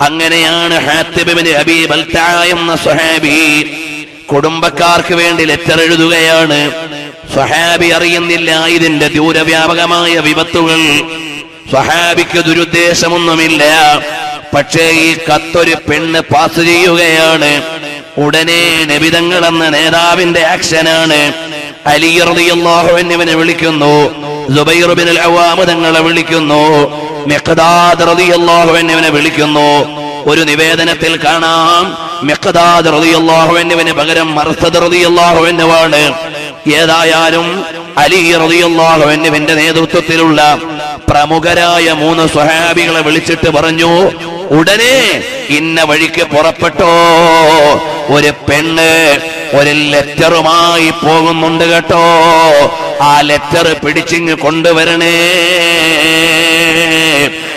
അങ്ങനെയാണ് ബൽതാ എന്ന സ്വഹാബി കുടുംബക്കാർക്ക് വേണ്ടി ലെറ്റർ എഴുതുകയാണ്. സ്വഹാബി അറിയുന്നില്ല ഇതിന്റെ ദൂരവ്യാപകമായ വിപത്തുകൾ. സ്വഹാബിക്ക് ദുരുദ്ദേശമൊന്നുമില്ല. പക്ഷേ ഈ കത്തൊരു പെണ്ണ് പാസ് ചെയ്യുകയാണ്. ഉടനെ നബിതങ്ങൾ എന്ന നേതാവിന്റെ ആക്ഷനാണ്. അലി റളിയല്ലാഹു എന്നിവനെ വിളിക്കുന്നു. സുബൈർ ബിൻ അൽ തങ്ങളെ വിളിക്കുന്നു. എന്നിവനെ വിളിക്കുന്നു. ഒരു നിവേദനത്തിൽ കാണാം. റളിയല്ലാഹു എന്നിവന് പകരം മർസദ് എന്നുവാണ് ഏതായാലും അലി റളിയല്ലാഹു എന്നിവന്റെ നേതൃത്വത്തിലുള്ള പ്രമുഖരായ മൂന്ന് സ്വഹാബികളെ വിളിച്ചിട്ട് പറഞ്ഞു ഉടനെ ഇന്ന വഴിക്ക് പുറപ്പെട്ടോ? ഒരു പെണ്ണ് ഒരു ലെറ്ററുമായി പോകുന്നുണ്ട് കേട്ടോ. ആ ലെറ്റർ പിടിച്ചിങ് കൊണ്ടുവരണേ.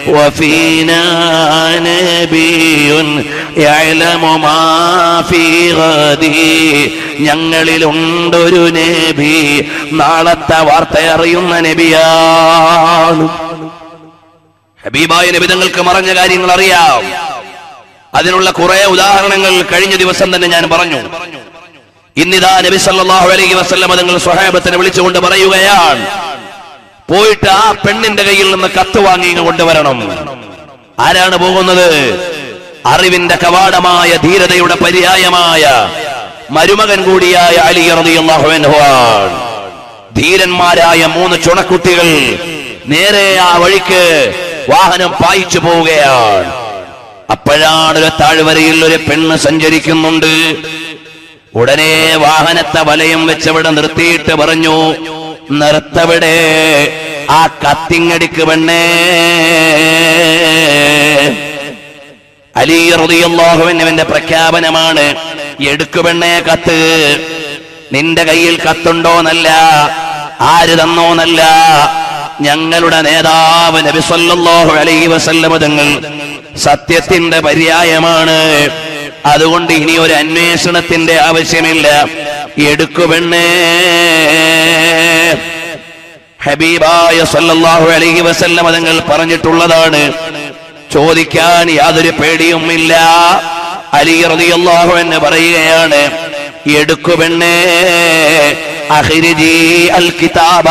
وفينا نبي يعلم ما في غدي ഞങ്ങളിലുണ്ടൊരു നബി നാളത്തെ വാർത്ത അറിയുന്ന നബിയാണ് ഹബീബായ നബിതങ്ങൾക്ക് മറഞ്ഞ കാര്യങ്ങൾ അറിയാം അതിനുള്ള കുറെ ഉദാഹരണങ്ങൾ കഴിഞ്ഞ ദിവസം തന്നെ ഞാൻ പറഞ്ഞു ഇന്നിതാ നബി സല്ലല്ലാഹു അലൈഹി വസല്ലം തങ്ങൾ സ്വഹാബത്തിനെ വിളിച്ചുകൊണ്ട് പറയുകയാണ് പോയിട്ട് ആ പെണ്ണിന്റെ കയ്യിൽ നിന്ന് കത്ത് വാങ്ങി കൊണ്ടുവരണം. ആരാണ് പോകുന്നത്? അറിവിന്റെ കവാടമായ ധീരതയുടെ പര്യായമായ മരുമകൻ കൂടിയായ അലി ധീരന്മാരായ മൂന്ന് ചുണക്കുട്ടികൾ നേരെ ആ വഴിക്ക് വാഹനം പായിച്ചു പോവുകയാണ്. അപ്പോഴാണ് ഒരു താഴ്വരയിൽ ഒരു പെണ്ണ് സഞ്ചരിക്കുന്നുണ്ട്. ഉടനെ വാഹനത്തെ വലയം വെച്ചവിടെ നിർത്തിയിട്ട് പറഞ്ഞു നിർത്തവിടെ. ആ കത്തിങ്ങടിക്ക് പെണ്ണേ. അലി റളിയല്ലാഹുവിന്റെ പ്രഖ്യാപനമാണ്. എടുക്കു പെണ്ണേ കത്ത്. നിന്റെ കയ്യിൽ കത്തുണ്ടോന്നല്ല ആര് തന്നോന്നല്ല. ഞങ്ങളുടെ നേതാവ് നബി അലൈ വസല്ലമതങ്ങൾ വസല്ലമ തങ്ങൾ സത്യത്തിന്റെ പര്യായമാണ്. അതുകൊണ്ട് ഇനി ഒരു അന്വേഷണത്തിന്റെ ആവശ്യമില്ല. എടുക്കുമെണ്ണേ ഹബീബായ സല്ലല്ലാഹു അലൈഹി വസല്ലമ തങ്ങൾ പറഞ്ഞിട്ടുള്ളതാണ്. ചോദിക്കാൻ യാതൊരു പേടിയുമില്ല. അലി റളിയല്ലാഹു എന്ന് പറയുകയാണ് എടുക്കു അഹിരിജി അൽ കിതാബ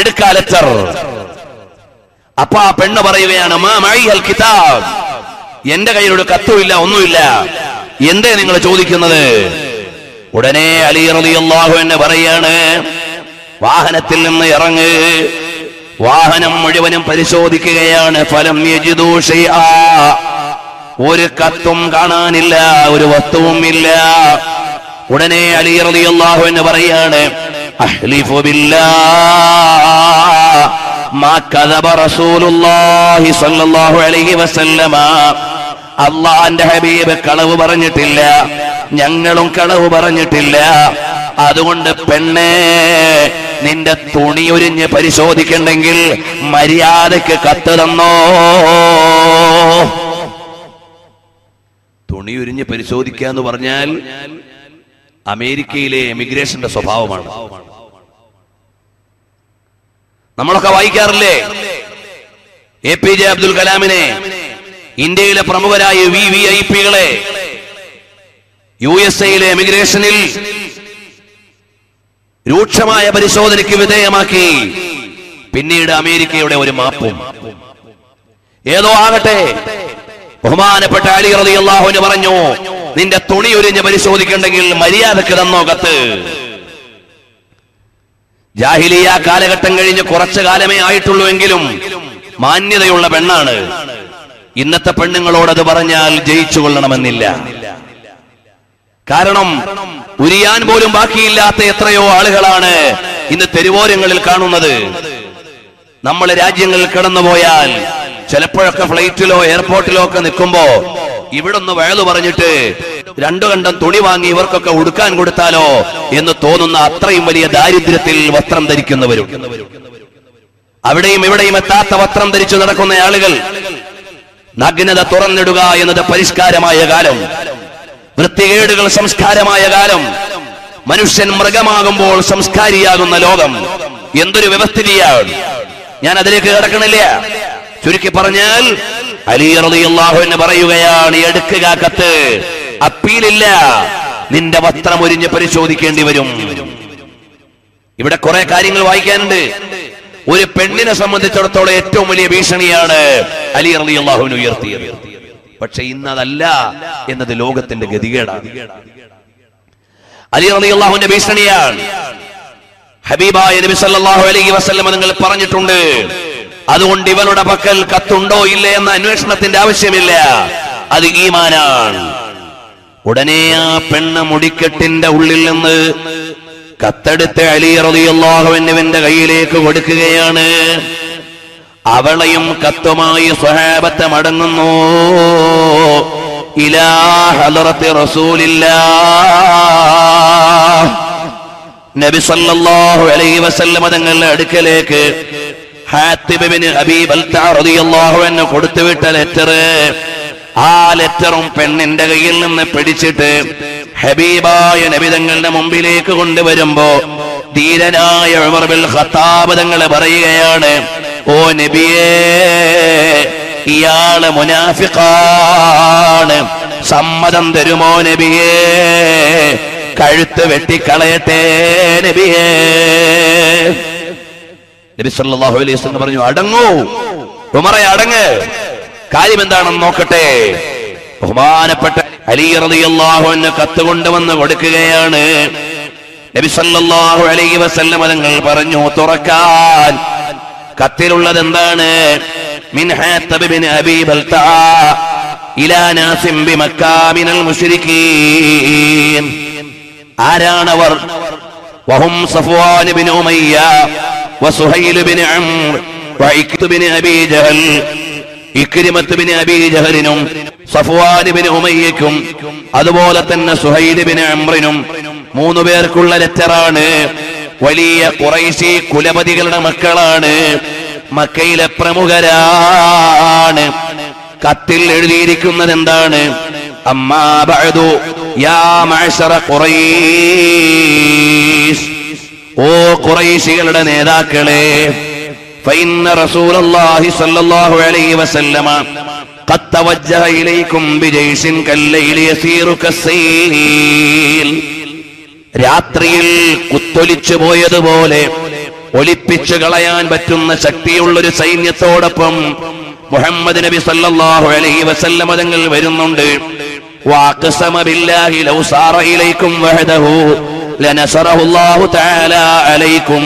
എടുക്കാ ലെറ്റർ. അപ്പൊ ആ പെണ്ണ് പറയുകയാണ് മാ മൈ അൽ കിതാബ് എന്റെ കയ്യിലൊരു കത്തുമില്ല ഒന്നുമില്ല. എന്തേ നിങ്ങൾ ചോദിക്കുന്നത്? ഉടനെ അലി റളിയല്ലാഹു എന്നെ പറയാണ് വാഹനത്തിൽ നിന്ന് ഇറങ്ങ്. വാഹനം മുഴുവനും പരിശോധിക്കുകയാണ്. ഫലം. ഒരു കത്തും കാണാനില്ല ഒരു വസ്തുവും ഇല്ല. ഉടനെ അലി റളിയല്ലാഹു എന്ന് പറയാണ് അഹ്ലിഫു മാ കദബ റസൂലുള്ളാഹി അലൈഹി വസല്ലമ. അള്ളാന്റെ ഹബീബ് കളവ് പറഞ്ഞിട്ടില്ല. ഞങ്ങളും കളവ് പറഞ്ഞിട്ടില്ല. അതുകൊണ്ട് പെണ്ണേ നിന്റെ തുണി ഒരിഞ്ഞ് പരിശോധിക്കണ്ടെങ്കിൽ മര്യാദയ്ക്ക് കത്ത് തന്നോ? തുണി ഉരിഞ്ഞ് പരിശോധിക്കുക എന്ന് പറഞ്ഞാൽ അമേരിക്കയിലെ എമിഗ്രേഷന്റെ സ്വഭാവമാണ്. നമ്മളൊക്കെ വായിക്കാറില്ലേ? എ പി ജെ അബ്ദുൽ കലാമിനെ ഇന്ത്യയിലെ പ്രമുഖരായ വി വി ഐ പികളെ യു എസ് എയിലെ എമിഗ്രേഷനിൽ രൂക്ഷമായ പരിശോധനയ്ക്ക് വിധേയമാക്കി. പിന്നീട് അമേരിക്കയുടെ ഒരു മാപ്പും. ഏതോ ആകട്ടെ ബഹുമാനപ്പെട്ട അലി റളിയല്ലാഹുവിന് പറഞ്ഞു നിന്റെ തുണി ഉരിഞ്ഞ് പരിശോധിക്കണ്ടെങ്കിൽ മര്യാദയ്ക്ക് തന്നോ കത്ത്. ജാഹിലിയ കാലഘട്ടം കഴിഞ്ഞ് കുറച്ചു കാലമേ ആയിട്ടുള്ളൂ എങ്കിലും മാന്യതയുള്ള പെണ്ണാണ്. ഇന്നത്തെ പെണ്ണുങ്ങളോട് അത് പറഞ്ഞാൽ ജയിച്ചു കൊള്ളണമെന്നില്ല. കാരണം ഉരിയാൻ പോലും ബാക്കിയില്ലാത്ത എത്രയോ ആളുകളാണ് ഇന്ന് തെരുവോരങ്ങളിൽ കാണുന്നത്. നമ്മൾ രാജ്യങ്ങളിൽ കടന്നുപോയാൽ ചിലപ്പോഴൊക്കെ ഫ്ലൈറ്റിലോ എയർപോർട്ടിലോ ഒക്കെ നിൽക്കുമ്പോ ഇവിടെ ഒന്ന് വയലു പറഞ്ഞിട്ട് രണ്ടു കണ്ടം തുണി വാങ്ങി ഇവർക്കൊക്കെ ഉടുക്കാൻ കൊടുത്താലോ എന്ന് തോന്നുന്ന അത്രയും വലിയ ദാരിദ്ര്യത്തിൽ വസ്ത്രം ധരിക്കുന്നവരും. അവിടെയും ഇവിടെയും എത്താത്ത വസ്ത്രം ധരിച്ചു നടക്കുന്ന ആളുകൾ നഗ്നത തുറന്നിടുക എന്നത് പരിഷ്കാരമായ കാലം. വൃത്തികേടുകൾ സംസ്കാരമായ കാലം. മനുഷ്യൻ മൃഗമാകുമ്പോൾ സംസ്കാരിയാകുന്ന ലോകം. എന്തൊരു വ്യവസ്ഥിതിയാണ്. ഞാൻ അതിലേക്ക് കിടക്കണില്ല. ചുരുക്കി പറഞ്ഞാൽ അലി റളിയല്ലാഹു എന്ന് പറയുകയാണ് എടുക്കുക കത്ത്. അപ്പീലില്ല. നിന്റെ വസ്ത്രം ഒരിഞ്ഞ് പരിശോധിക്കേണ്ടി വരും. ഇവിടെ കുറെ കാര്യങ്ങൾ വായിക്കാനുണ്ട്. ഒരു പെണ്ണിനെ സംബന്ധിച്ചിടത്തോളം ഏറ്റവും വലിയ ഭീഷണിയാണ് അലി അലി അള്ളാഹുവിന് ഉയർത്തിയത്. പക്ഷെ ഇന്ന് അതല്ല എന്നത് ലോകത്തിന്റെ ഗതികേടാണ്. അലി അലി അള്ളാഹുവിന്റെ ഭീഷണിയാണ്. ഹബീബായ നബി സല്ലല്ലാഹു അലൈഹി വസല്ലം നിങ്ങൾ പറഞ്ഞിട്ടുണ്ട് അതുകൊണ്ട് ഇവരുടെ പക്കൽ കത്തുണ്ടോ ഇല്ലേ എന്ന അന്വേഷണത്തിന്റെ ആവശ്യമില്ല. അത് ഈമാനാണ്. ഉടനെ ആ പെണ്ണ് മുടിക്കെട്ടിന്റെ ഉള്ളിൽ നിന്ന് കത്തെടുത്ത് അലി റളിയല്ലാഹുവിന്റെ കയ്യിലേക്ക് കൊടുക്കുകയാണ്. അവളെയും കത്തുമായി സ്വഹാബത്തെ മടങ്ങുന്നു. റസൂലില്ല നബി സല്ലല്ലാഹു അലൈഹി വസല്ലമ അടുക്കലേക്ക് അൻഹു കൊടുത്തുവിട്ട ലെറ്റർ ആ ലെറ്ററും പെണ്ണിന്റെ കയ്യിൽ നിന്ന് പിടിച്ചിട്ട് ഹബീബായ നബിതങ്ങളുടെ മുമ്പിലേക്ക് കൊണ്ടുവരുമ്പോ ധീരനായ ഉമർ ബിൽ ഖത്താബ് പറയുകയാണ് ഓ നബിയേ ഇയാൾ മുനാഫിഖാണ്. സമ്മതം തരുമോ നബിയേ? കഴുത്ത് വെട്ടിക്കളയട്ടെ നബിയേ. നബി സല്ലല്ലാഹു അലൈഹി പറഞ്ഞു അടങ്ങൂ. ഉമറെ അടങ്ങ്. കാര്യം എന്താണെന്ന് നോക്കട്ടെ. ബഹുമാനപ്പെട്ട അലി റളിയല്ലാഹു അൻഹു കത്ത് കൊണ്ടുവന്ന് കൊടുക്കുകയാണ്. നബി സല്ലല്ലാഹു അലൈഹി വസല്ലം പറഞ്ഞു തുറക്കാൻ കത്തിലുള്ളത് എന്താണ്? ആരാണവർ? വഹും ഉമയ്യ അംർ അബീ ഇക്രിമത്ത് അബി ജഹലിനും സഫ്വാൻ ബിൻ ഉമയ്യക്കും അതുപോലെ തന്നെ സുഹൈലിബിന് അമ്രിനും മൂന്നു പേർക്കുള്ള ലെറ്ററാണ്. വലിയ കുറൈശി കുലപതികളുടെ മക്കളാണ്. മക്കയിലെ പ്രമുഖരാണ്. കത്തിൽ എഴുതിയിരിക്കുന്നത് എന്താണ്? അമ്മാ ബഅദു യാ മഅശറ ഓ ഖുറൈശികളുടെ നേതാക്കളെ فإن رسول الله صلى الله عليه وسلم قد توجه إليكم بجيش كالليل يسير كالسيل രാത്രിയിൽ കുത്തൊലിച്ചു പോയതുപോലെ ഒലിപ്പിച്ചു കളയാൻ പറ്റുന്ന ശക്തിയുള്ളൊരു സൈന്യത്തോടൊപ്പം മുഹമ്മദ് നബി സല്ലല്ലാഹു അലൈഹി വസല്ലമ തങ്ങൾ വരുന്നുണ്ട് വാഖസമ ബില്ലാഹി ലൗ സാറ ഇലൈക്കും വഹദഹു ലനസറഹു അല്ലാഹു തആല അലൈക്കും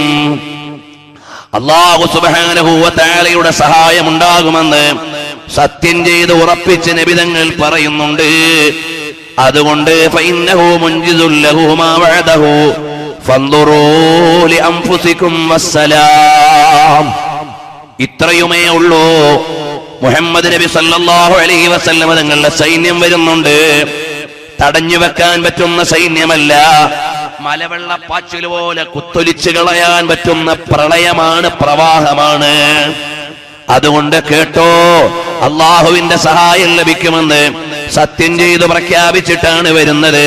അള്ളാഹു സഹായമുണ്ടാകുമെന്ന് സഹായം ഉണ്ടാകുമെന്ന് സത്യം ചെയ്ത് ഉറപ്പിച്ച് നബിതങ്ങൾ പറയുന്നുണ്ട്. അതുകൊണ്ട് ഇത്രയുമേ ഉള്ളൂ. മുഹമ്മദ് നബി സല്ലാഹു അലൈഹി വസല്ലമ തങ്ങളുടെ സൈന്യം വരുന്നുണ്ട്. തടഞ്ഞു വെക്കാൻ പറ്റുന്ന സൈന്യമല്ല. മലവെള്ളപ്പാച്ചിൽ പോലെ കുത്തൊലിച്ചു കളയാൻ പറ്റുന്ന പ്രളയമാണ് പ്രവാഹമാണ്. അതുകൊണ്ട് കേട്ടോ അള്ളാഹുവിന്റെ സഹായം ലഭിക്കുമെന്ന് സത്യം ചെയ്ത് പ്രഖ്യാപിച്ചിട്ടാണ് വരുന്നത്.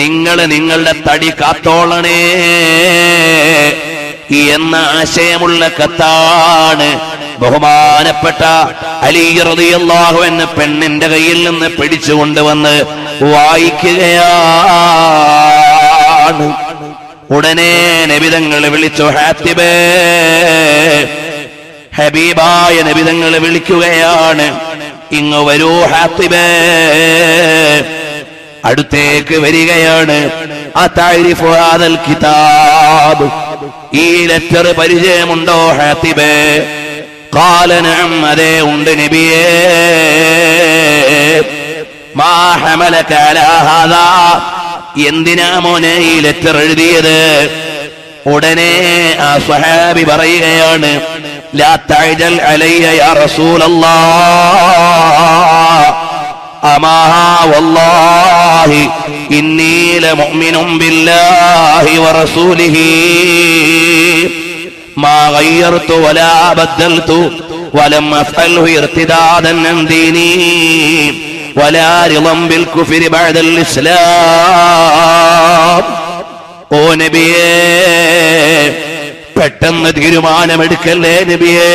നിങ്ങൾ നിങ്ങളുടെ തടി കാത്തോളണേ എന്ന ആശയമുള്ള കത്താണ് ബഹുമാനപ്പെട്ട അലി റളിയല്ലാഹു എന്ന പെണ്ണിന്റെ കയ്യിൽ നിന്ന് പിടിച്ചുകൊണ്ടുവന്ന് ആണ്. ഉടനെ നബിതങ്ങൾ വിളിച്ചു ഹാത്തിബേ. ഹബീബായ നബിതങ്ങൾ വിളിക്കുകയാണ്. ഇങ്ങ് വരൂ ഹാത്തിബേ. അടുത്തേക്ക് വരികയാണ്. കിതാബ്. ഈ ലെറ്റർ പരിചയമുണ്ടോ ഹാത്തിബേ? കാലനം അതേ ഉണ്ട് നബിയേ. മാ ഹമല കലാഹാദാ എന്തിനാ മോനെ ഈ ലെറ്റർ എഴുതിയത്? ഉടനെ ആ സ്വഹാബി പറയുകയാണ് ഓ നബിയേ പെട്ടെന്ന് തീരുമാനമെടുക്കല്ലേ നബിയേ?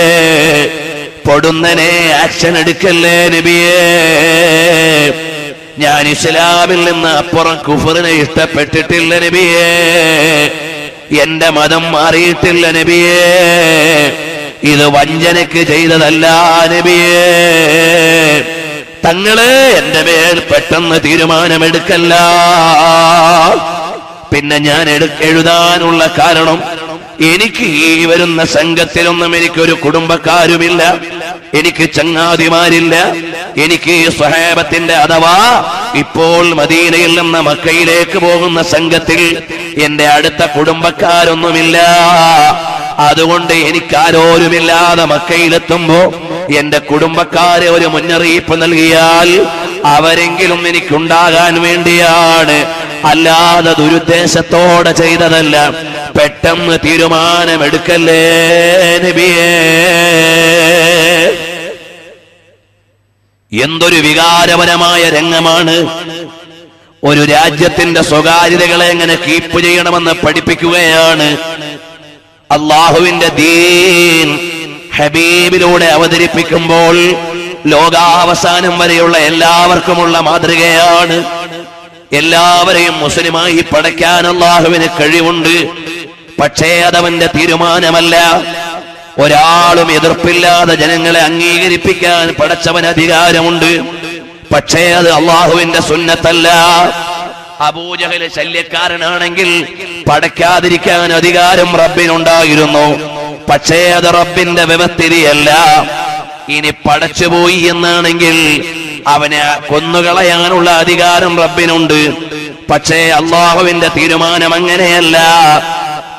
പൊടുന്നനെ ആക്ഷൻ എടുക്കല്ലേ നബിയേ? ഞാൻ ഇസ്ലാമിൽ നിന്ന് അപ്പുറം കുഫറിനെ ഇഷ്ടപ്പെട്ടിട്ടില്ല നബിയേ. എന്റെ മതം മാറിയിട്ടില്ല നബിയേ. ഇത് വഞ്ചനയ്ക്ക് ചെയ്തതല്ല നബിയേ. തങ്ങൾ എന്റെ മേൽ പെട്ടെന്ന് തീരുമാനമെടുക്കല്ല. പിന്നെ ഞാൻ എഴുതാനുള്ള കാരണം എനിക്ക് ഈ വരുന്ന സംഘത്തിലൊന്നും എനിക്കൊരു കുടുംബക്കാരുമില്ല. എനിക്ക് ചങ്ങാതിമാരില്ല. എനിക്ക് സ്വഹേബത്തിന്റെ അഥവാ ഇപ്പോൾ മദീനയിൽ നിന്ന് മക്കയിലേക്ക് പോകുന്ന സംഘത്തിൽ എന്റെ അടുത്ത കുടുംബക്കാരൊന്നുമില്ല. അതുകൊണ്ട് എനിക്കാരോരുമില്ലാതെ മക്കയിലെത്തുമ്പോ എന്റെ കുടുംബക്കാരെ ഒരു മുന്നറിയിപ്പ് നൽകിയാൽ അവരെങ്കിലും എനിക്കുണ്ടാകാൻ വേണ്ടിയാണ്. അല്ലാതെ ദുരുദ്ദേശത്തോടെ ചെയ്തതല്ല. പെട്ടെന്ന് തീരുമാനമെടുക്കല്ലേ നബിയേ? എന്തൊരു വികാരപരമായ രംഗമാണ്. ഒരു രാജ്യത്തിന്റെ സ്വകാര്യതകളെ എങ്ങനെ കീപ്പ് ചെയ്യണമെന്ന് പഠിപ്പിക്കുകയാണ്. അള്ളാഹുവിന്റെ ദീൻ ഹബീബിലൂടെ അവതരിപ്പിക്കുമ്പോൾ ലോകാവസാനം വരെയുള്ള എല്ലാവർക്കുമുള്ള മാതൃകയാണ്. എല്ലാവരെയും മുസ്ലിമായി പടയ്ക്കാൻ അള്ളാഹുവിന് കഴിവുണ്ട്. പക്ഷേ അതവന്റെ തീരുമാനമല്ല. ഒരാളും എതിർപ്പില്ലാതെ ജനങ്ങളെ അംഗീകരിപ്പിക്കാൻ പടച്ചവൻ അധികാരമുണ്ട്. പക്ഷേ അത് അള്ളാഹുവിന്റെ സുന്നത്തല്ല. അബൂജഹൽ ശല്യക്കാരനാണെങ്കിൽ പടയ്ക്കാതിരിക്കാൻ അധികാരം റബ്ബിനുണ്ടായിരുന്നു. പക്ഷേ അത് റബ്ബിന്റെ വ്യവസ്ഥിതിയല്ല. ഇനി പടച്ചുപോയി എന്നാണെങ്കിൽ അവനെ കൊന്നുകളയാനുള്ള അധികാരം റബ്ബിനുണ്ട്. പക്ഷേ അള്ളാഹുവിന്റെ തീരുമാനം അങ്ങനെയല്ല.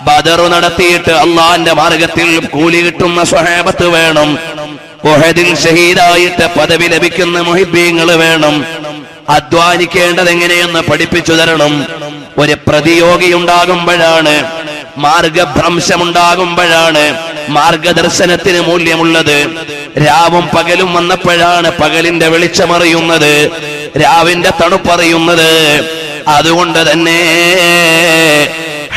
ബദർ നടത്തിയിട്ട് അള്ളാഹിന്റെ മാർഗത്തിൽ കൂലി കിട്ടുന്ന സ്വഹേബത്ത് വേണം. ഒഹദിൽ ഷഹീദായിട്ട് പദവി ലഭിക്കുന്ന മുഹിബീങ്ങൾ വേണം. അധ്വാനിക്കേണ്ടത് എങ്ങനെയെന്ന് പഠിപ്പിച്ചു തരണം. ഒരു പ്രതിയോഗി ഉണ്ടാകുമ്പോഴാണ് മാർഗഭ്രംശമുണ്ടാകുമ്പോഴാണ് മാർഗദർശനത്തിന് മൂല്യമുള്ളത്. രാവും പകലും വന്നപ്പോഴാണ് പകലിന്റെ വെളിച്ചമറിയുന്നത്. രാവിന്റെ തണുപ്പറിയുന്നത്. അതുകൊണ്ട് തന്നെ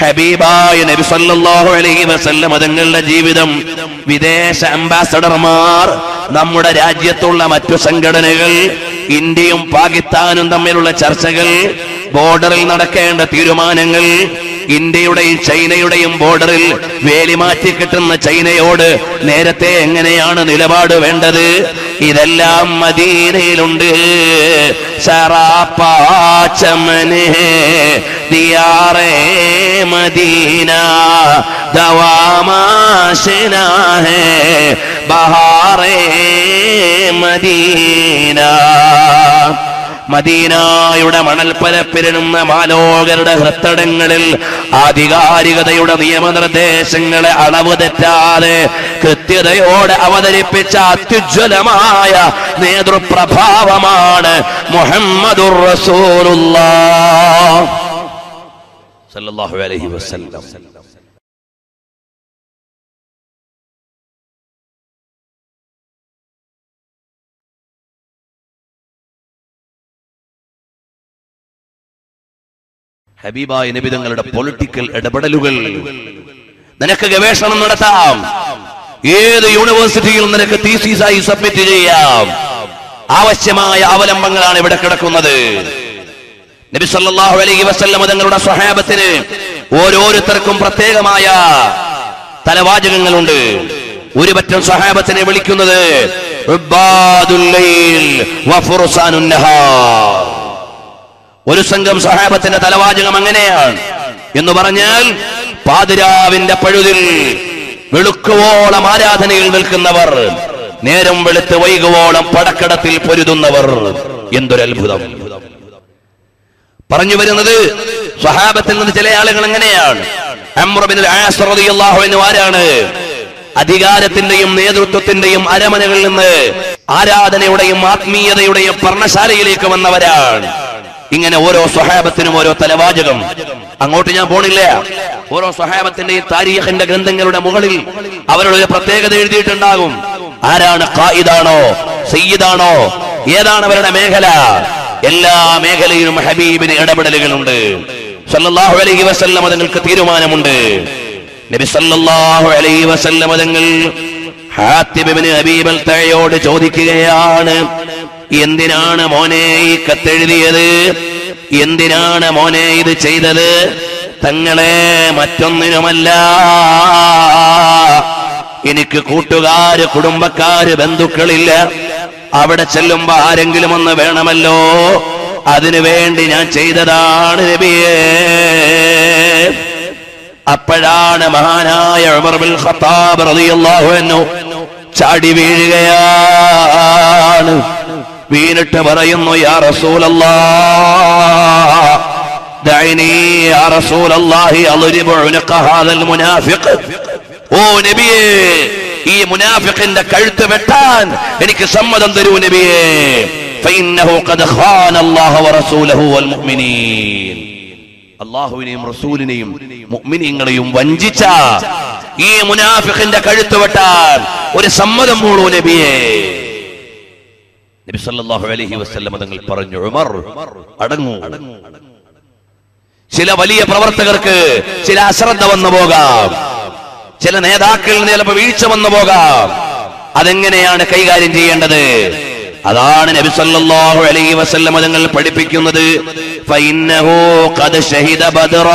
ഹബീബായ നബി സല്ലല്ലാഹു അലൈഹി വസല്ലം തങ്ങളുടെ ജീവിതം വിദേശ അംബാസഡർമാർ നമ്മുടെ രാജ്യത്തുള്ള മറ്റു സംഘടനകൾ ഇന്ത്യയും പാകിസ്ഥാനും തമ്മിലുള്ള ചർച്ചകൾ ബോർഡറിൽ നടക്കേണ്ട തീരുമാനങ്ങൾ ഇന്ത്യയുടെയും ചൈനയുടെയും ബോർഡറിൽ വേലി മാറ്റി കിട്ടുന്ന ചൈനയോട് നേരത്തെ എങ്ങനെയാണ് നിലപാട് വേണ്ടത്? ഇതെല്ലാം മദീനയിലുണ്ട്. Medina ദവാമാശന ബഹാറേ Medina. മദീനായുടെ മണൽപ്പരപ്പിരുന്ന മാലോകരുടെ ഹൃത്തടങ്ങളിൽ ആധികാരികതയുടെ നിയമനിർദ്ദേശങ്ങളെ അളവ് തെറ്റാതെ കൃത്യതയോടെ അവതരിപ്പിച്ച അത്യുജ്വലമായ നേതൃപ്രഭാവമാണ് മുഹമ്മദുർ റസൂലുള്ളാഹ്. സല്ലല്ലാഹു അലൈഹി വസല്ലം. ഹബീബായ നിബിതങ്ങളുടെ പൊളിറ്റിക്കൽ ഇടപെടലുകൾ. നിനക്ക് ഗവേഷണം നടത്താം. ഏത് യൂണിവേഴ്സിറ്റിയിലും നിനക്ക് തീസീസായി സബ്മിറ്റ് ചെയ്യാം. ആവശ്യമായ അവലംബങ്ങളാണ് ഇവിടെ കിടക്കുന്നത്. നബി സല്ലല്ലാഹു അലൈഹി വസല്ലം തങ്ങളുടെ സ്വഹാബത്തിന് ഓരോരുത്തർക്കും പ്രത്യേകമായ തലവാചകങ്ങളുണ്ട്. ഒരു പറ്റം സ്വഹാബത്തിനെ വിളിക്കുന്നത് ഉബ്ബാദുൽ ലൈൽ നഹാർ. ഒരു സംഘം സഹാബത്തിന്റെ തലവാചകം അങ്ങനെയാണ് എന്ന് പറഞ്ഞാൽ പാതിരാവിന്റെ പഴുതിൽ വെളുക്കുവോളം ആരാധനയിൽ നിൽക്കുന്നവർ നേരം വെളുത്ത് വൈകുവോളം പടക്കടത്തിൽ പൊരുതുന്നവർ. എന്തൊരു അത്ഭുതം. പറഞ്ഞു വരുന്നത് സ്വഹാബത്തിൽ നിന്ന് ചില ആളുകൾ എങ്ങനെയാണ് ആരാണ്? അധികാരത്തിന്റെയും നേതൃത്വത്തിന്റെയും അരമനകളിൽ നിന്ന് ആരാധനയുടെയും ആത്മീയതയുടെയും പർണശാലയിലേക്ക് വന്നവരാണ്. ഇങ്ങനെ ഓരോ സ്വഹാബത്തിനും ഓരോ തലവാചകം. അങ്ങോട്ട് ഞാൻ പോണില്ല. ഓരോ സ്വഹാബത്തിന്റെയും താരീഖിന്റെ ഗ്രന്ഥങ്ങളുടെ മുകളിൽ അവരുടെ ഒരു പ്രത്യേകത എഴുതിയിട്ടുണ്ടാകും. ആരാണ് ഖായിദാണോ സയ്യിദാണോ ഏതാണ് അവരുടെ മേഖല? എല്ലാ മേഖലയിലും ഹബീബിന് ഇടപെടലുകളുണ്ട്. സല്ലല്ലാഹു അലൈഹി വസല്ലം തീരുമാനമുണ്ട്. നബി സല്ലല്ലാഹു അലൈഹി തങ്ങൾ ചോദിക്കുകയാണ്. എന്തിനാണ് മോനെ ഈ കത്തെഴുതിയത്? എന്തിനാണ് മോനെ ഇത് ചെയ്തത്? തങ്ങളെ മറ്റൊന്നിനുമല്ല. എനിക്ക് കൂട്ടുകാര് കുടുംബക്കാര് ബന്ധുക്കളില്ല. അവിടെ ചെല്ലുമ്പോ ആരെങ്കിലും ഒന്ന് വേണമല്ലോ? അതിനു വേണ്ടി ഞാൻ ചെയ്തതാണ് നബിയേ. അപ്പോഴാണ് മഹാനായ ഖത്താബ് റളിയല്ലാഹു അൻഹു ചാടി വീഴുകയാണ്. വീണിട്ട് പറയുന്നു യാ റസൂലല്ലാ ഓ നബിയേ ഈ മുനാഫിഖിന്റെ കഴുത്ത് വെട്ടാൻ എനിക്ക് സമ്മതം തരൂ നബിയേ. അള്ളാഹുവിനെയും റസൂലിനെയും വഞ്ചിച്ച ഈ മുനാഫിഖിന്റെ കഴുത്ത് വെട്ടാൻ ഒരു സമ്മതം മൂളൂ നബിയേ. നബി സല്ലല്ലാഹു അലൈഹി വസല്ലം തങ്ങൾ പറഞ്ഞു ഉമർ അടങ്ങൂ. ചില വലിയ പ്രവർത്തകർക്ക് ചില അശ്രദ്ധ വന്നു പോകാം. ചില നേതാക്കളിൽ ചിലപ്പോൾ വീഴ്ച വന്നു പോകാം. അതെങ്ങനെയാണ് കൈകാര്യം ചെയ്യേണ്ടത്? അതാണ് നബി സല്ലല്ലാഹു അലൈഹി വസല്ലം തങ്ങൾ പഠിപ്പിക്കുന്നത്. ഫൈന്നഹു ഖദ് ഷഹിദ ബദറ.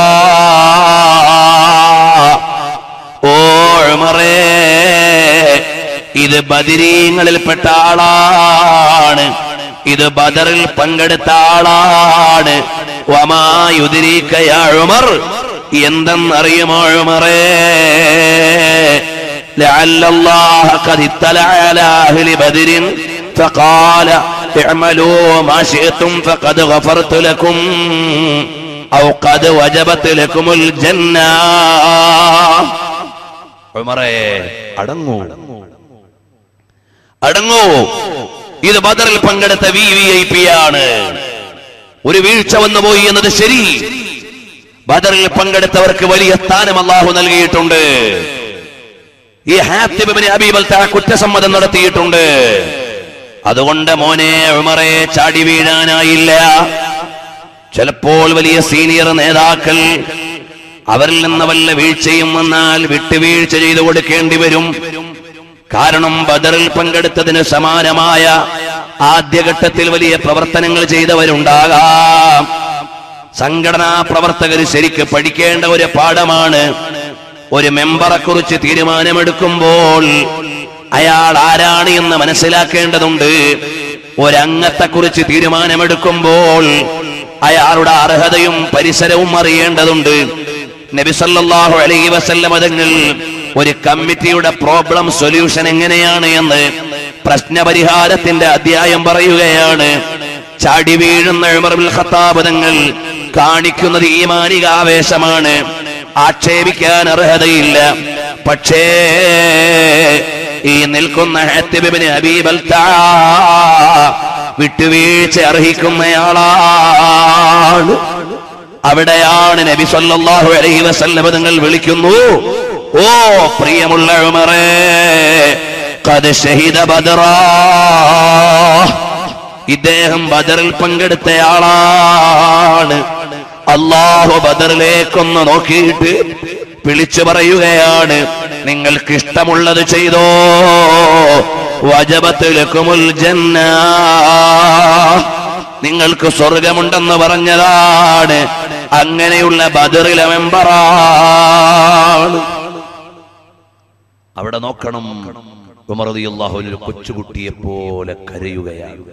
ഓ ഉമറേ ഇത് ബദിരീങ്ങളിൽപ്പെട്ട ആളാണ് ഇത് ബദറിൽ പങ്കെടുത്ത ആളാണ് വമായുദിരീക്ക യാ ഉമർ എന്തെന്നറിയുമോ ഉമറേ لعل الله قد اطلع على أهل بدر فقال اعملوا ما شئتم فقد غفرت لكم أو قد وجبت لكم الجنة ഉമറേ അടങ്ങൂ അടങ്ങൂ. ഇത് ബദറിൽ പങ്കെടുത്ത വി വി ഐ പി ആണ്. ഒരു വീഴ്ച വന്നുപോയി എന്നത് ശരി. ബദറിൽ പങ്കെടുത്തവർക്ക് വലിയ സ്ഥാനം അള്ളാഹു നൽകിയിട്ടുണ്ട്. ഈ ഹാത്തിബിന് അബീബൽ താ കുറ്റസമ്മതം നടത്തിയിട്ടുണ്ട്. അതുകൊണ്ട് മോനെ ഉമറെ ചാടി വീഴാനായില്ല. ചിലപ്പോൾ വലിയ സീനിയർ നേതാക്കൾ അവരിൽ നിന്ന് വല്ല വീഴ്ചയും വന്നാൽ വിട്ടുവീഴ്ച ചെയ്തു കൊടുക്കേണ്ടി വരും. കാരണം ബദറിൽ പങ്കെടുത്തതിന് സമാനമായ ആദ്യഘട്ടത്തിൽ വലിയ പ്രവർത്തനങ്ങൾ ചെയ്തവരുണ്ടാകാം. സംഘടനാ പ്രവർത്തകർ ശരിക്ക് പഠിക്കേണ്ട ഒരു പാഠമാണ് ഒരു മെമ്പറെ കുറിച്ച് തീരുമാനമെടുക്കുമ്പോൾ അയാൾ ആരാണ് എന്ന് മനസ്സിലാക്കേണ്ടതുണ്ട്. ഒരംഗത്തെ കുറിച്ച് തീരുമാനമെടുക്കുമ്പോൾ അയാളുടെ അർഹതയും പരിസരവും അറിയേണ്ടതുണ്ട്. നബിസല്ലാഹു സല്ലല്ലാഹു അലൈഹി വസല്ലം തങ്ങൾ ഒരു കമ്മിറ്റിയുടെ പ്രോബ്ലം സൊല്യൂഷൻ എങ്ങനെയാണ് എന്ന് പ്രശ്നപരിഹാരത്തിന്റെ അധ്യായം പറയുകയാണ്. ചാടി വീഴുന്ന ഖത്താബ് തങ്ങൾ കാണിക്കുന്നത് ഈ ആവേശമാണ്. ആക്ഷേപിക്കാൻ അർഹതയില്ല. പക്ഷേ ഈ നിൽക്കുന്ന ഹത്തിബിന് അബീബൽ വിട്ടുവീഴ്ച അർഹിക്കുന്നയാളാണ്. അവിടെയാണ് നബി സല്ലല്ലാഹു അലൈഹി വസല്ലം നിങ്ങൾ വിളിക്കുന്നു. ഓ പ്രിയമുള്ള ഷഹീദ ഇദ്ദേഹം ബദറിൽ പങ്കെടുത്ത ആളാണ് അള്ളാഹു ബദറിലേക്കൊന്ന് നോക്കിയിട്ട് വിളിച്ചു പറയുകയാണ്. നിങ്ങൾക്ക് ഇഷ്ടമുള്ളത് ചെയ്തോ? വജബത്തിലക്കുമുൽ ജന്ന. നിങ്ങൾക്ക് സ്വർഗമുണ്ടെന്ന് പറഞ്ഞതാണ്. അങ്ങനെയുള്ള ബദറിലെ മെമ്പറാണ്. അവിടെ നോക്കണം. കൊച്ചുകുട്ടിയെ പോലെ കരയുകയാണ്.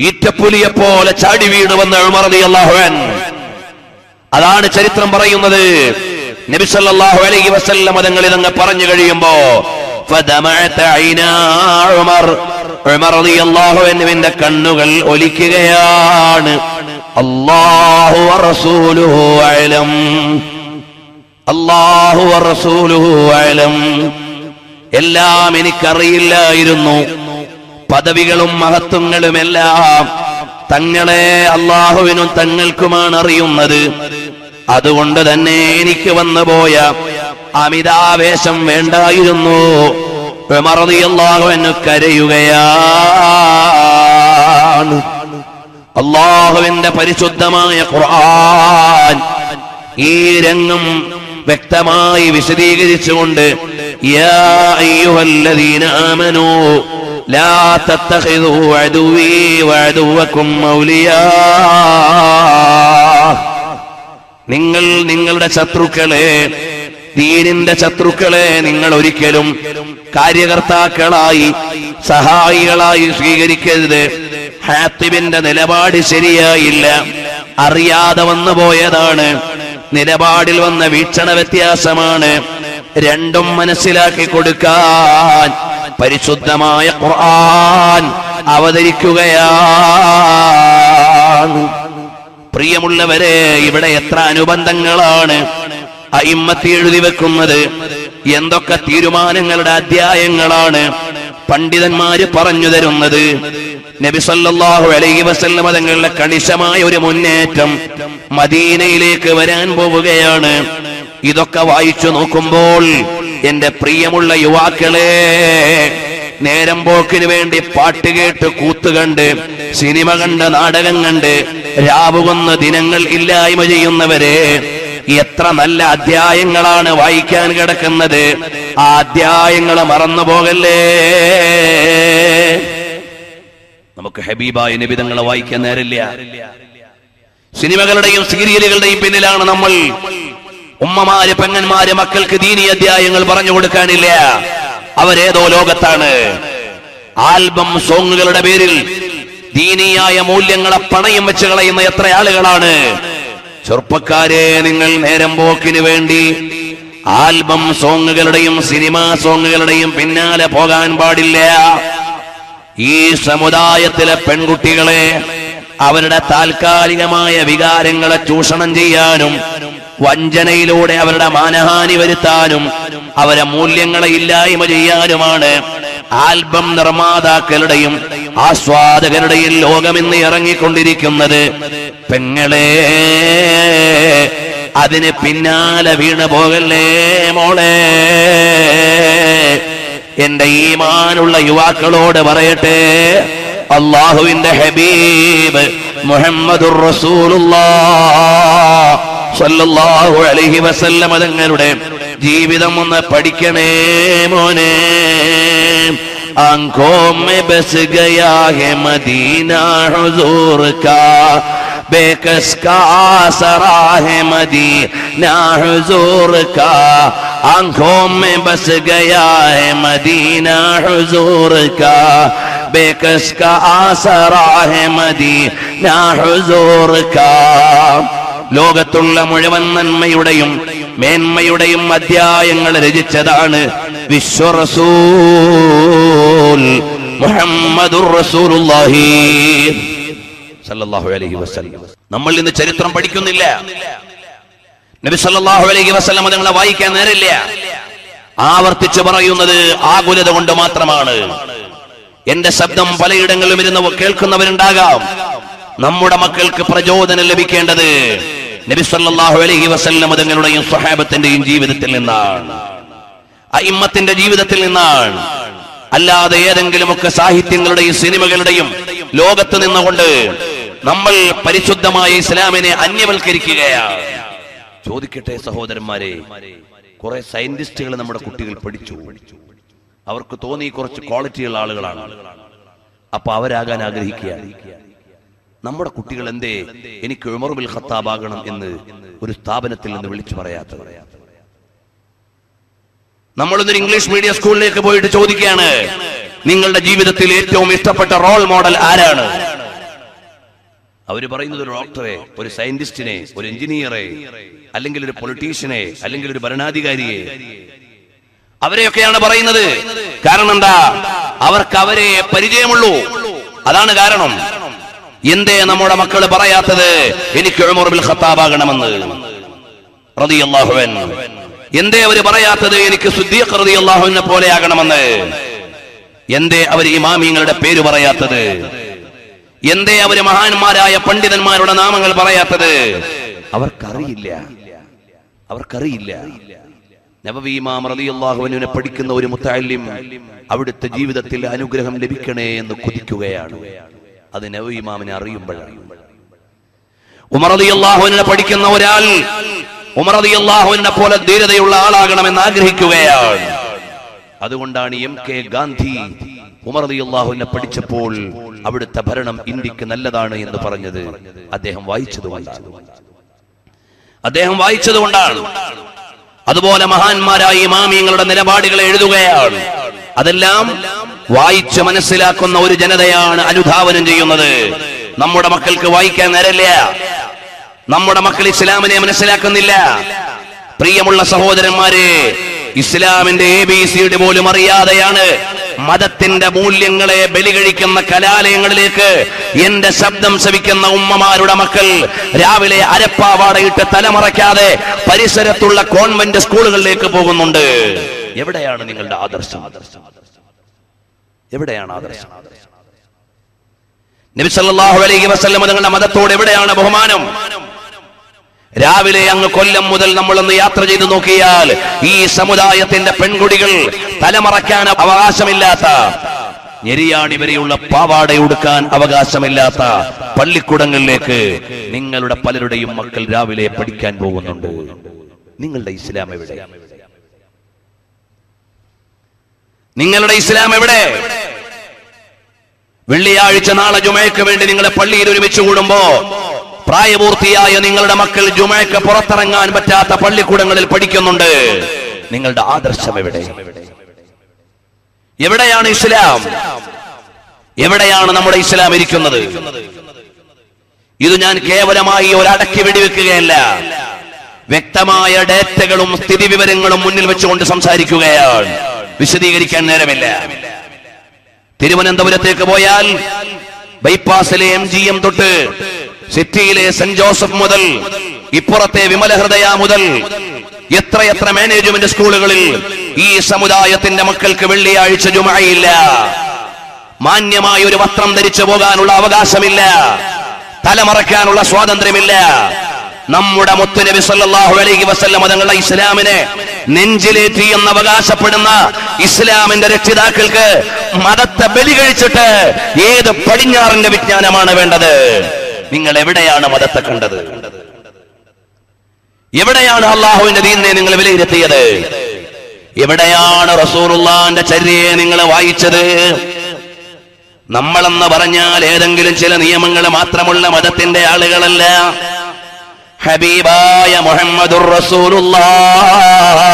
ഈറ്റപ്പുലിയെ പോലെ ചാടി വീട് വന്ന അതാണ് ചരിത്രം പറയുന്നത്. നബിസല്ലാഹു അലൈഹി വസല്ല മതങ്ങളിൽ അങ്ങ് പറഞ്ഞു കഴിയുമ്പോ കണ്ണുകൾ ഒലിക്കുകയാണ്. അള്ളാഹു വറസൂലുഹു അലം. എല്ലാം എനിക്കറിയില്ലായിരുന്നു. പദവികളും മഹത്വങ്ങളും എല്ലാം തങ്ങളെ അള്ളാഹുവിനും തങ്ങൾക്കുമാണ് അറിയുന്നത് അതുകൊണ്ട് തന്നെ എനിക്ക് വന്നു പോയ അമിതാവേശം വേണ്ടായിരുന്നു. അള്ളാഹുവിനു കരയുകയാണ്. അള്ളാഹുവിന്റെ പരിശുദ്ധമായ ഖുർആൻ ഈ രംഗം വ്യക്തമായി വിശദീകരിച്ചുകൊണ്ട് നിങ്ങൾ നിങ്ങളുടെ ശത്രുക്കളെ ദീനിന്റെ ശത്രുക്കളെ നിങ്ങൾ ഒരിക്കലും കാര്യകർത്താക്കളായി സഹായികളായി സ്വീകരിക്കരുത്. ഹാത്തിബിന്റെ നിലപാട് ശരിയായില്ല. അറിയാതെ വന്നു പോയതാണ് നിലപാടിൽ വന്ന വീക്ഷണ വ്യത്യാസമാണ് രണ്ടും മനസ്സിലാക്കി കൊടുക്കാൻ പരിശുദ്ധമായ ഖുർആൻ അവതരിക്കുകയാണ്. പ്രിയമുള്ളവരെ ഇവിടെ എത്ര അനുബന്ധങ്ങളാണ് അയിമ്മത്തി എഴുതി വെക്കുന്നത്? എന്തൊക്കെ തീരുമാനങ്ങളുടെ അധ്യായങ്ങളാണ്? പണ്ഡിതന്മാര് പറഞ്ഞു തരുന്നത്. നബിസല്ലാഹു അലൈഹി വസല്ലമ തങ്ങളുടെ കണിശമായ ഒരു മുന്നേറ്റം മദീനയിലേക്ക് വരാൻ പോവുകയാണ്. ഇതൊക്കെ വായിച്ചു നോക്കുമ്പോൾ എന്റെ പ്രിയമുള്ള യുവാക്കളെ നേരം പോക്കിന് വേണ്ടി പാട്ട് കേട്ട് കൂത്തുകണ്ട് സിനിമ കണ്ട് നാടകം കണ്ട് രാവുകൊന്ന ദിനങ്ങൾ ഇല്ലായ്മ ചെയ്യുന്നവരെ എത്ര നല്ല അധ്യായങ്ങളാണ് വായിക്കാൻ കിടക്കുന്നത്. ആ അധ്യായങ്ങൾ മറന്നു പോകല്ലേ? നമുക്ക് ഹബീബായ നിബിതങ്ങളെ വായിക്കാൻ നേരില്ല. സിനിമകളുടെയും സീരിയലുകളുടെയും പിന്നിലാണ് നമ്മൾ. ഉമ്മമാര് പെങ്ങന്മാര് മക്കൾക്ക് ദീനി അധ്യായങ്ങൾ പറഞ്ഞു കൊടുക്കാനില്ല. അവരേതോ ലോകത്താണ്. ആൽബം സോങ്ങുകളുടെ പേരിൽ ദീനിയായ മൂല്യങ്ങളെ പണയം വെച്ച് കളയുന്ന എത്ര ആളുകളാണ്. ചെറുപ്പക്കാരെ നിങ്ങൾ നേരം പോക്കിന് വേണ്ടി ആൽബം സോങ്ങുകളുടെയും സിനിമാ സോങ്ങുകളുടെയും പിന്നാലെ പോകാൻ പാടില്ല. ഈ സമുദായത്തിലെ പെൺകുട്ടികളെ അവരുടെ താൽക്കാലികമായ വികാരങ്ങളെ ചൂഷണം ചെയ്യാനും വഞ്ചനയിലൂടെ അവരുടെ മാനഹാനി വരുത്താനും അവരെ മൂല്യങ്ങളെ ഇല്ലായ്മ ചെയ്യാനുമാണ് ആൽബം നിർമ്മാതാക്കളുടെയും ആസ്വാദകരുടെയും ലോകമിന്ന് ഇറങ്ങിക്കൊണ്ടിരിക്കുന്നത് പെങ്ങളെ അതിന് പിന്നാലെ വീണു പോകല്ലേ മോളെ? എന്റെ ഈമാനുള്ള യുവാക്കളോട് പറയട്ടെ അള്ളാഹുവിന്റെ ഹബീബ് അലൈഹി വസല്ലമ തങ്ങളുടെ ജീവിതം ഒന്ന് പഠിക്കണേ മോനെ. آنکھوں میں بس گیا ہے مدینہ حضور کا۔ بے کس کا آسرا ہے مدینہ حضور کا۔ آنکھوں میں بس گیا ہے مدینہ حضور کا۔ بے کس کا آسرا ہے مدینہ حضور کا۔ ലോകത്തുള്ള മുഴുവൻ നന്മയുടെയും മേന്മയുടെയും അധ്യായങ്ങൾ രചിച്ചതാണ് വിശ്വറസൂൽ റസൂലുള്ളാഹി സല്ലല്ലാഹു അലൈഹി വസല്ലം. നമ്മൾ ഇന്ന് ചരിത്രം പഠിക്കുന്നില്ല. നബി സല്ലല്ലാഹു അലൈഹി വസല്ലം നിങ്ങളെ വായിക്കാൻ നേരില്ല ആവർത്തിച്ച് പറയുന്നത് ആകുലത കൊണ്ട് മാത്രമാണ്. എന്റെ ശബ്ദം പലയിടങ്ങളിലും ഇരുന്ന് കേൾക്കുന്നവരുണ്ടാകാം. നമ്മുടെ മക്കൾക്ക് പ്രചോദനം ലഭിക്കേണ്ടത് നബി സല്ലല്ലാഹു അലൈഹി തങ്ങളുടെയും സ്വഹാബത്തിന്റെയും ജീവിതത്തിൽ നിന്നാണ്. അയിമ്മത്തിന്റെ ജീവിതത്തിൽ നിന്നാണ്. അല്ലാതെ ഏതെങ്കിലുമൊക്കെ സാഹിത്യങ്ങളുടെയും സിനിമകളുടെയും ലോകത്ത് നിന്നുകൊണ്ട് നമ്മൾ പരിശുദ്ധമായ ഇസ്ലാമിനെ അന്യവൽക്കരിക്കുകയാണ്. ചോദിക്കട്ടെ സഹോദരന്മാരെ കുറെ സയന്റിസ്റ്റുകൾ നമ്മുടെ കുട്ടികൾ പഠിച്ചു. അവർക്ക് തോന്നി കുറച്ച് ക്വാളിറ്റിയുള്ള ആളുകളാണ്. അപ്പൊ അവരാകാൻ ആഗ്രഹിക്കുകയാണ്. നമ്മുടെ കുട്ടികൾ എന്തേ എനിക്ക് ഉമർ ബിൽ ഖത്താബാകണം എന്ന് ഒരു സ്ഥാപനത്തിൽ നിന്ന് വിളിച്ചു പറയാത്തത്. നമ്മളൊന്നൊരു ഇംഗ്ലീഷ് മീഡിയം സ്കൂളിലേക്ക് പോയിട്ട് ചോദിക്കുകയാണ് നിങ്ങളുടെ ജീവിതത്തിൽ ഏറ്റവും ഇഷ്ടപ്പെട്ട റോൾ മോഡൽ ആരാണ്? അവർ പറയുന്നത് ഒരു ഡോക്ടറെ ഒരു സയന്റിസ്റ്റിനെ ഒരു എഞ്ചിനീയറെ അല്ലെങ്കിൽ ഒരു പൊളിറ്റീഷ്യനെ അല്ലെങ്കിൽ ഒരു ഭരണാധികാരിയെ. അവരെയൊക്കെയാണ് പറയുന്നത്. കാരണം എന്താ? അവർക്ക് അവരെ പരിചയമുള്ളൂ. അതാണ് കാരണം. എന്തേ നമ്മുടെ മക്കൾ പറയാത്തത്? എനിക്ക് ഉമർ ബിൽ ഖത്താബാകണമെന്ന് എന്തേ അവർ പറയാത്തത്? എനിക്ക് സുദ്ദീഖ് പോലെ ആകണമെന്ന്. എന്തേ അവർ ഇമാമിങ്ങളുടെ പേര് പറയാത്തത്? എന്തേ അവർ മഹാന്മാരായ പണ്ഡിതന്മാരുടെ നാമങ്ങൾ പറയാത്തത്? അവർക്കറിയില്ല. അവർക്കറിയില്ല. റളിയല്ലാഹുവിനെ പഠിക്കുന്ന ഒരു മുത്തഅല്ലിം അവിടുത്തെ ജീവിതത്തിൽ അനുഗ്രഹം ലഭിക്കണേ എന്ന് കൊതിക്കുകയാണ്. അത് നബി ഇമാമിനെ അറിയുമ്പോഴാണ്. ഉമർ റളിയല്ലാഹുവിനെ പഠിക്കുന്ന ഒരാൾ ഉമർ റളിയല്ലാഹുവിനെ പോലെ ധീരതയുള്ള ആളാകണമെന്ന് ആഗ്രഹിക്കുകയാണ്. അതുകൊണ്ടാണ് എം കെ ഗാന്ധി ഉമർ അള്ളാഹുവിനെ പഠിച്ചപ്പോൾ അവിടുത്തെ ഭരണം ഇന്ത്യയ്ക്ക് നല്ലതാണ് എന്ന് പറഞ്ഞത്. അദ്ദേഹം വായിച്ചത് അദ്ദേഹം വായിച്ചതുകൊണ്ടാണ് അതുപോലെ മഹാന്മാരായ ഇമാമിയങ്ങളുടെ നിലപാടുകളെ എഴുതുകയാണ്. അതെല്ലാം വായിച്ച് മനസ്സിലാക്കുന്ന ഒരു ജനതയാണ് അനുധാവനം ചെയ്യുന്നത്. നമ്മുടെ മക്കൾക്ക് വായിക്കാൻ നേരല്ല. നമ്മുടെ മക്കൾ ഇസ്ലാമിനെ മനസ്സിലാക്കുന്നില്ല. പ്രിയമുള്ള സഹോദരന്മാരെ ഇസ്ലാമിന്റെ എ ബി സിയുടെ പോലും അറിയാതെയാണ് മതത്തിന്റെ മൂല്യങ്ങളെ ബലികഴിക്കുന്ന കലാലയങ്ങളിലേക്ക് എന്റെ ശബ്ദം ശവിക്കുന്ന ഉമ്മമാരുടെ മക്കൾ രാവിലെ അരപ്പാവാടയിട്ട് തലമറയ്ക്കാതെ പരിസരത്തുള്ള കോൺവെന്റ് സ്കൂളുകളിലേക്ക് പോകുന്നുണ്ട്. എവിടെയാണ് നിങ്ങളുടെ ആദർശം? എവിടെയാണ് ആദർശം? നബി സല്ലല്ലാഹു അലൈഹി വസല്ലം നിങ്ങളുടെ മതത്തോട് എവിടെയാണ് ബഹുമാനം? രാവിലെ അങ്ങ് കൊല്ലം മുതൽ നമ്മൾ ഒന്ന് യാത്ര ചെയ്ത് നോക്കിയാൽ ഈ സമുദായത്തിന്റെ പെൺകുടികൾ തലമറയ്ക്കാൻ അവകാശമില്ലാത്ത ഞെരിയാണി വരെയുള്ള പാവാട ഉടുക്കാൻ അവകാശമില്ലാത്ത പള്ളിക്കുടങ്ങളിലേക്ക് നിങ്ങളുടെ പലരുടെയും മക്കൾ രാവിലെ പഠിക്കാൻ പോകുന്നുണ്ട്. നിങ്ങളുടെ ഇസ്ലാം എവിടെ? നിങ്ങളുടെ ഇസ്ലാം എവിടെ? വെള്ളിയാഴ്ച നാളെ ജുമയ്ക്ക് വേണ്ടി നിങ്ങളെ പള്ളിയിൽ ഒരുമിച്ച് കൂടുമ്പോ പ്രായപൂർത്തിയായ നിങ്ങളുടെ മക്കൾ ജുമയ്ക്ക് പുറത്തിറങ്ങാൻ പറ്റാത്ത പള്ളിക്കൂടങ്ങളിൽ പഠിക്കുന്നുണ്ട്. നിങ്ങളുടെ ആദർശം എവിടെ? എവിടെയാണ് ഇസ്ലാം? എവിടെയാണ് നമ്മുടെ ഇസ്ലാം ഇരിക്കുന്നത്? ഇത് ഞാൻ കേവലമായി ഒരടക്കി വെടിവെക്കുകയല്ല. വ്യക്തമായ ഡേറ്റകളും സ്ഥിതിവിവരങ്ങളും മുന്നിൽ വെച്ചുകൊണ്ട് സംസാരിക്കുകയാണ്. വിശദീകരിക്കാൻ നേരമില്ല. തിരുവനന്തപുരത്തേക്ക് പോയാൽ ബൈപ്പാസിലെ എം ജി എം തൊട്ട് സിറ്റിയിലെ സെന്റ് ജോസഫ് മുതൽ ഇപ്പുറത്തെ വിമലഹൃദയ മുതൽ എത്രയെത്ര മാനേജ്മെന്റ് സ്കൂളുകളിൽ ഈ സമുദായത്തിന്റെ മക്കൾക്ക് വെള്ളിയാഴ്ച ജുമയില്ല. മാന്യമായ ഒരു വസ്ത്രം ധരിച്ചു പോകാനുള്ള അവകാശമില്ല. തലമറക്കാനുള്ള സ്വാതന്ത്ര്യമില്ല. നമ്മുടെ മുത്തുനബി സല്ലാഹു അലൈഹി വസല്ലം തങ്ങളുടെ ഇസ്ലാമിനെ നെഞ്ചിലേറ്റി എന്ന് അവകാശപ്പെടുന്ന ഇസ്ലാമിന്റെ രക്ഷിതാക്കൾക്ക് മതത്തെ ബലി കഴിച്ചിട്ട് ഏത് പടിഞ്ഞാറിന്റെ വിജ്ഞാനമാണ് വേണ്ടത്? നിങ്ങൾ എവിടെയാണ് മതത്തെ കണ്ടത്? എവിടെയാണ് അള്ളാഹുവിന്റെ ദീനെ നിങ്ങൾ വിലയിരുത്തിയത്? എവിടെയാണ് റസൂറുള്ളാന്റെ ചര്യയെ നിങ്ങൾ വായിച്ചത്? നമ്മളെന്ന് പറഞ്ഞാൽ ഏതെങ്കിലും ചില നിയമങ്ങൾ മാത്രമുള്ള മതത്തിന്റെ ആളുകളല്ല. ഹബീബായ മുഹമ്മദുർ റസൂലുള്ളാഹ്.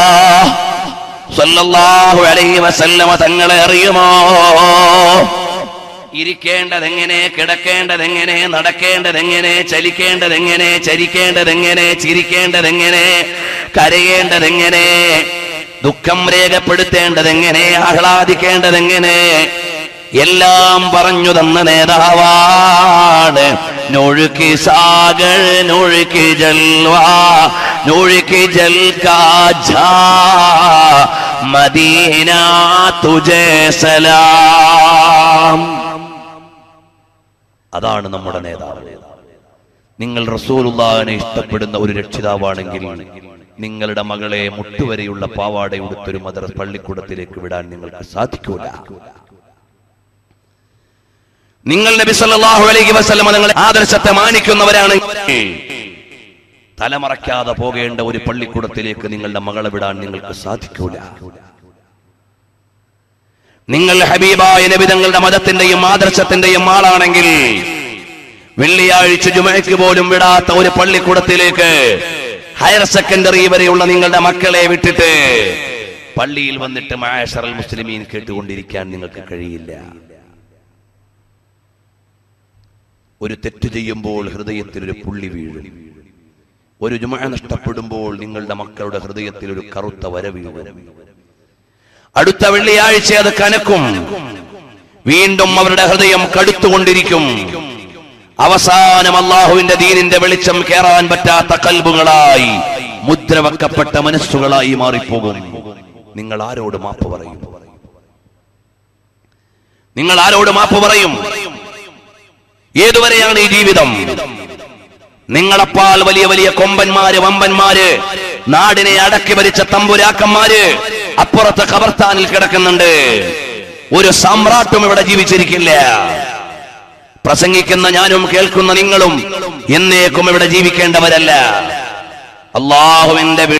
സല്ലല്ലാഹു അലൈഹി വസല്ലമ തങ്ങളെ അറിയുമോ? ഇരിക്കേണ്ടതെങ്ങനെ കിടക്കേണ്ടതെങ്ങനെ നടക്കേണ്ടതെങ്ങനെ ചലിക്കേണ്ടതെങ്ങനെ ചരിക്കേണ്ടതെങ്ങനെ ചിരിക്കേണ്ടതെങ്ങനെ കരയേണ്ടതെങ്ങനെ ദുഃഖം രേഖപ്പെടുത്തേണ്ടതെങ്ങനെ ആഹ്ലാദിക്കേണ്ടതെങ്ങനെ എല്ലാം പറഞ്ഞു തന്ന നേതാവാണ് നൊഴുക്കി സാഗർ നൊഴുക്കി ജൽവാ നൊഴുക്കി ജൽ മദീന തുജേ സലാം. അതാണ് നമ്മുടെ നേതാവ്. നിങ്ങൾ റസൂലുള്ളാഹിനെ ഇഷ്ടപ്പെടുന്ന ഒരു രക്ഷിതാവാണെങ്കിൽ നിങ്ങളുടെ മകളെ മുട്ടുവരെയുള്ള പാവാടയുടുത്തൊരു മദർ പള്ളിക്കൂടത്തിലേക്ക് വിടാൻ നിങ്ങൾക്ക് സാധിക്കൂല. നിങ്ങൾ നബി സല്ലല്ലാഹു അലൈഹി വസല്ലമ നിങ്ങളെ ആദർശത്തെ മാനിക്കുന്നവരാണ്. തലമറയ്ക്കാതെ പോകേണ്ട ഒരു പള്ളിക്കൂടത്തിലേക്ക് നിങ്ങളുടെ മകളെ വിടാൻ നിങ്ങൾക്ക് സാധിക്കൂല. നിങ്ങൾ ഹബീബായ നബി തങ്ങളുടെ മതത്തിന്റെയും ആദർശത്തിന്റെയും ആളാണെങ്കിൽ വെള്ളിയാഴ്ച ജുമയ്ക്ക് പോലും വിടാത്ത ഒരു പള്ളിക്കൂടത്തിലേക്ക് ഹയർ സെക്കൻഡറി വരെയുള്ള നിങ്ങളുടെ മക്കളെ വിട്ടിട്ട് പള്ളിയിൽ വന്നിട്ട് മാഷറൽ മുസ്ലിമീൻ കേട്ടുകൊണ്ടിരിക്കാൻ നിങ്ങൾക്ക് കഴിയില്ല. ഒരു തെറ്റ് ചെയ്യുമ്പോൾ ഹൃദയത്തിൽ ഒരു പുള്ളി വീഴും. ഒരു ജുമ നഷ്ടപ്പെടുമ്പോൾ നിങ്ങളുടെ മക്കളുടെ ഹൃദയത്തിൽ ഒരു കറുത്ത വര വീഴും. അടുത്ത വെള്ളിയാഴ്ച അത് കനക്കും. വീണ്ടും അവരുടെ ഹൃദയം കടുത്തുകൊണ്ടിരിക്കും. അവസാനം അള്ളാഹുവിന്റെ ദീനിന്റെ വെളിച്ചം കേറാൻ പറ്റാത്ത കൽബുകളായി മുദ്രവക്കപ്പെട്ട മനസ്സുകളായി മാറിപ്പോകും. നിങ്ങൾ ആരോട് മാപ്പ് പറയും? നിങ്ങൾ ആരോട് മാപ്പ് പറയും? ഏതുവരെയാണ് ഈ ജീവിതം? നിങ്ങളെപ്പാൽ വലിയ വലിയ കൊമ്പന്മാര് വമ്പന്മാര് നാടിനെ അടക്കി ഭരിച്ച തമ്പുരാക്കന്മാര് അപ്പുറത്ത് കബർത്താനിൽ കിടക്കുന്നുണ്ട്. ഒരു സമ്രാട്ടും ഇവിടെ ജീവിച്ചിരിക്കില്ല. പ്രസംഗിക്കുന്ന ഞാനും കേൾക്കുന്ന നിങ്ങളും എന്നേക്കും ഇവിടെ ജീവിക്കേണ്ടവരല്ല. അള്ളാഹുവിന്റെ